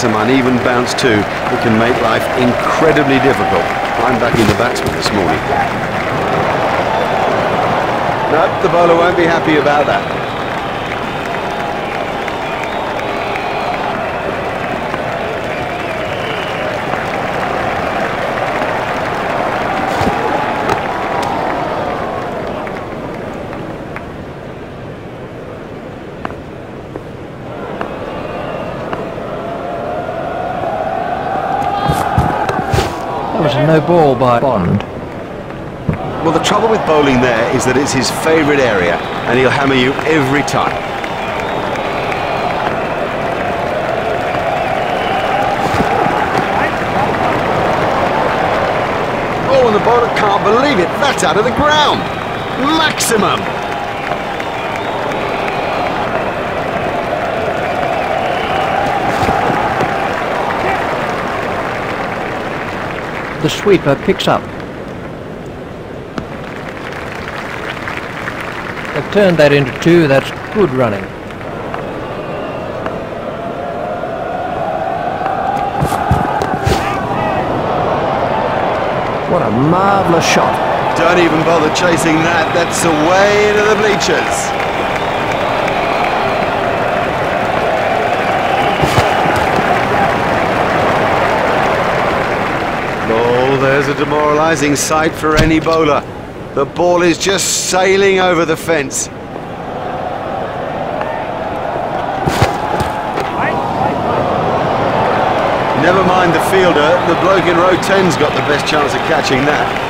some uneven bounce too. It can make life incredibly difficult. I'm backing the batsman this morning. No, the bowler won't be happy about that. No ball by Bond. Well, the trouble with bowling there is that it's his favourite area, and he'll hammer you every time. Oh, and the bowler can't believe it. That's out of the ground. Maximum. The sweeper picks up. They've turned that into two, that's good running. What a marvellous shot. Don't even bother chasing that, that's away into the bleachers. There's a demoralising sight for any bowler. The ball is just sailing over the fence. Never mind the fielder, the bloke in row 10's got the best chance of catching that.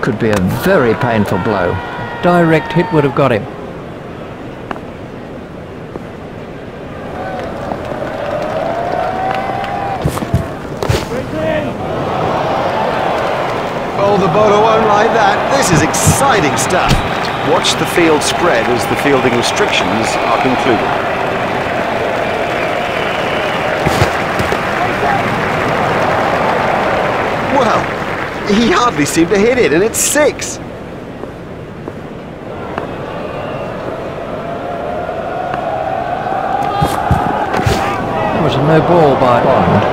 could be a very painful blow. Direct hit would have got him. Oh, the bowler won't like that. This is exciting stuff. Watch the field spread as the fielding restrictions are concluded. Well, he hardly seemed to hit it, and it's six. That was a no ball by Bond.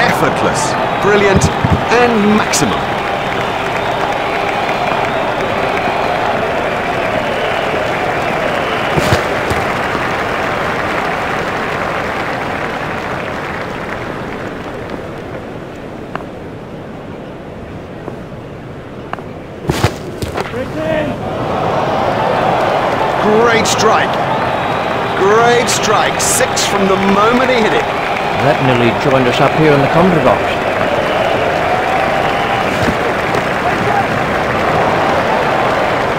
Effortless, brilliant, and maximum. Great strike. Great strike. Six from the moment he hit it. That nearly joined us up here in the commentary box.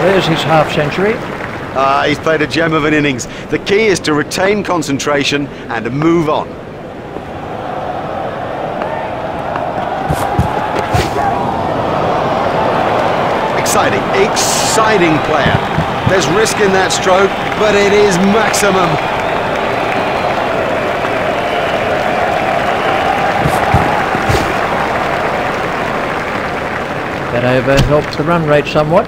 There's his half century. Ah, he's played a gem of an innings. The key is to retain concentration and move on. Exciting, exciting player. There's risk in that stroke, but it is maximum. That over helps the run rate somewhat.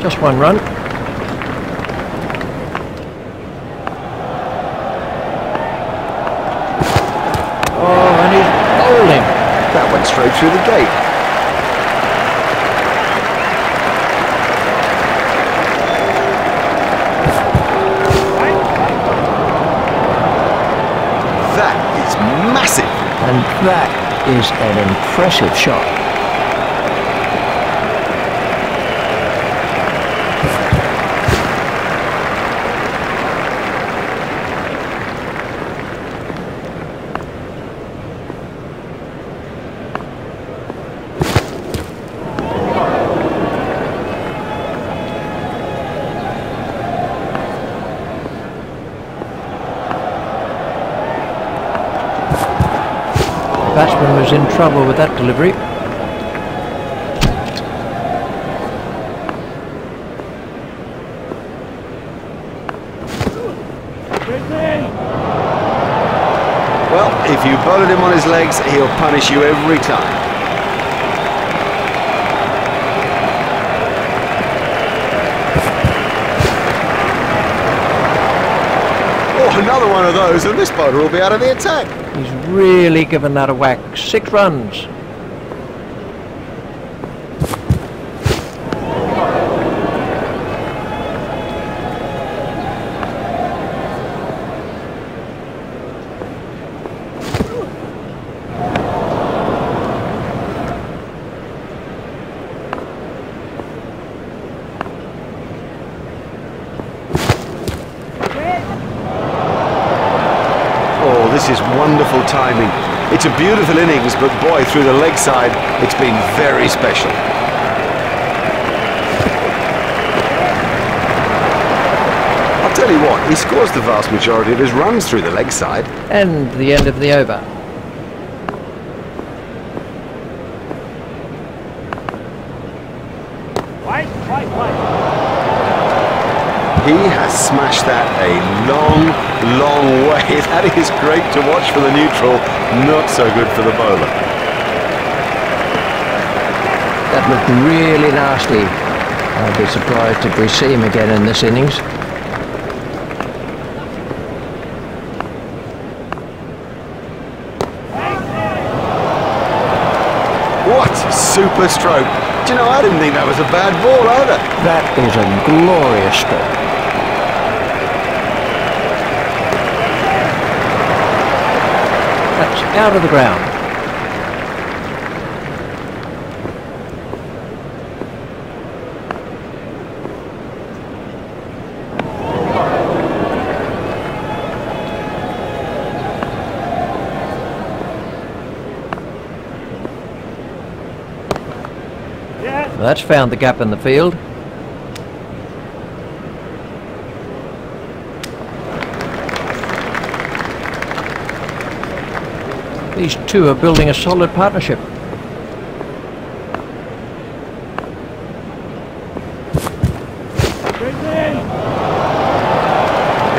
Just one run. Through the gate. That is massive. And that is an impressive shot. Batsman was in trouble with that delivery. Well, if you bowled him on his legs, he'll punish you every time. Another one of those, and this bowler will be out of the attack. He's really given that a whack. Six runs. Oh, this is wonderful timing. It's a beautiful innings, but boy, through the leg side, it's been very special. I'll tell you what, he scores the vast majority of his runs through the leg side. And the end of the over. He has smashed that a long, long way. That is great to watch for the neutral, not so good for the bowler. That looked really nasty. I'd be surprised if we see him again in this innings. What super stroke. Do you know, I didn't think that was a bad ball either. That is a glorious stroke. That's out of the ground. That's found the gap in the field. These two are building a solid partnership. He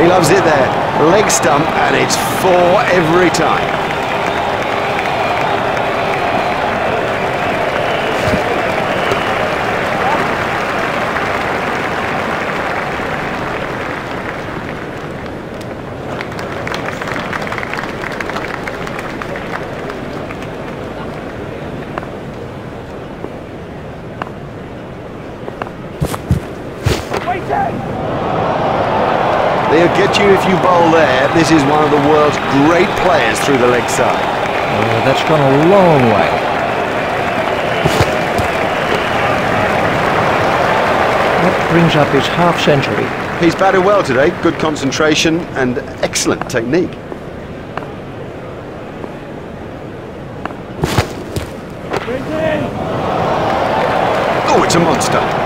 loves it there. Leg stump, and it's four every time. Get you if you bowl there. This is one of the world's great players through the leg side. Uh, that's gone a long way. That brings up his half century. He's batted well today. Good concentration and excellent technique. Oh, it's a monster.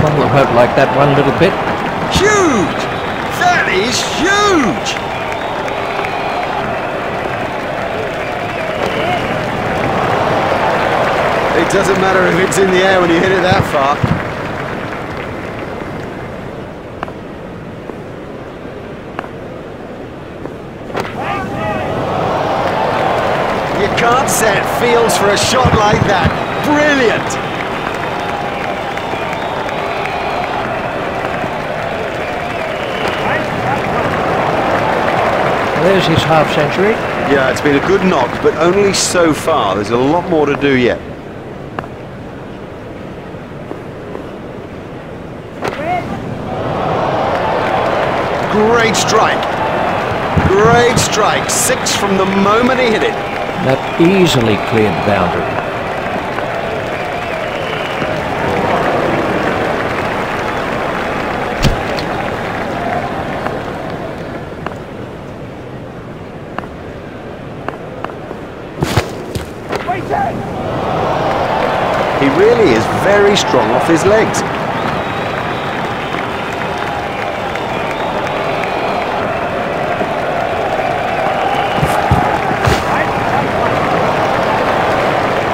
Probably won't like that one little bit. Huge! That is huge! It doesn't matter if it's in the air when you hit it that far. You can't set fields for a shot like that. Brilliant! There's his half century. Yeah, it's been a good knock, but only so far. There's a lot more to do yet. Great strike. Great strike. Six from the moment he hit it. That easily cleared the boundary. Really is very strong off his legs.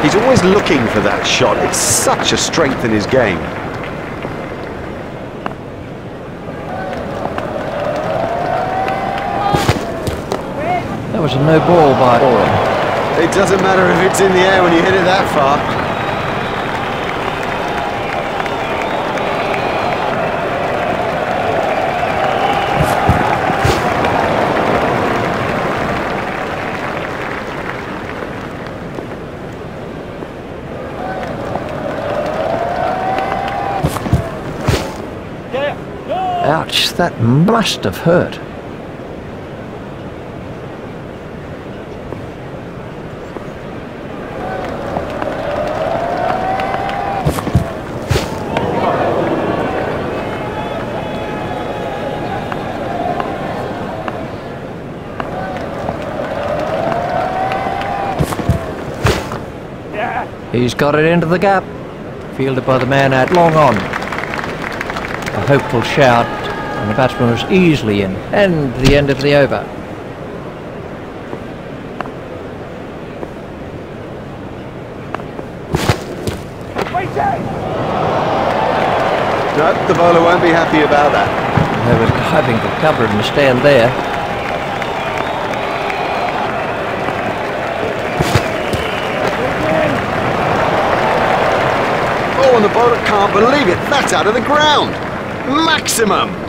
He's always looking for that shot. It's such a strength in his game. That was a no ball by. It doesn't matter if it's in the air when you hit it that far. Ouch, that must have hurt. He's got it into the gap. Fielded by the man at long on. A hopeful shout, and the batsman was easily in. And the end of the over. No, the bowler won't be happy about that. They were diving for cover the stand there. Oh, and the bowler can't believe it. That's out of the ground. Maximum.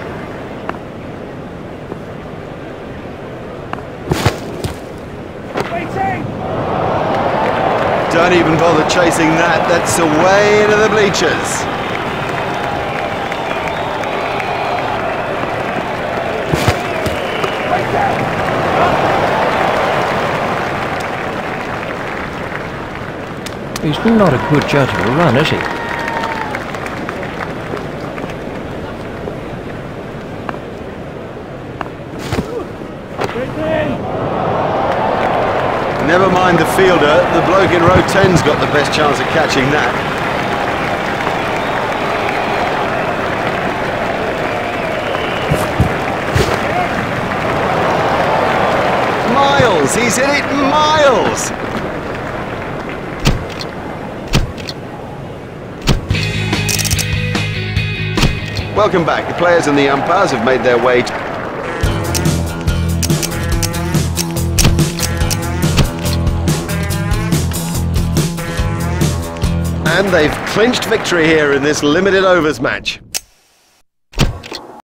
Don't even bother chasing that. That's away into the bleachers. He's not a good judge of a run, is he? Mind the bloke in row 10's got the best chance of catching that. Miles, he's hit it miles! Welcome back. The players and the umpires have made their way And they've clinched victory here in this limited overs match.